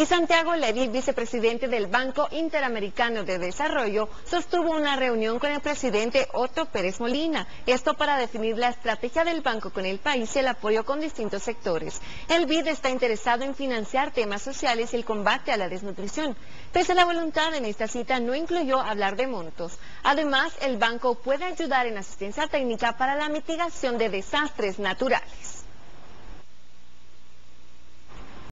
Y Santiago Levy, vicepresidente del Banco Interamericano de Desarrollo, sostuvo una reunión con el presidente Otto Pérez Molina, esto para definir la estrategia del banco con el país y el apoyo con distintos sectores. El BID está interesado en financiar temas sociales y el combate a la desnutrición. Pese a la voluntad en esta cita no incluyó hablar de montos. Además, el banco puede ayudar en asistencia técnica para la mitigación de desastres naturales.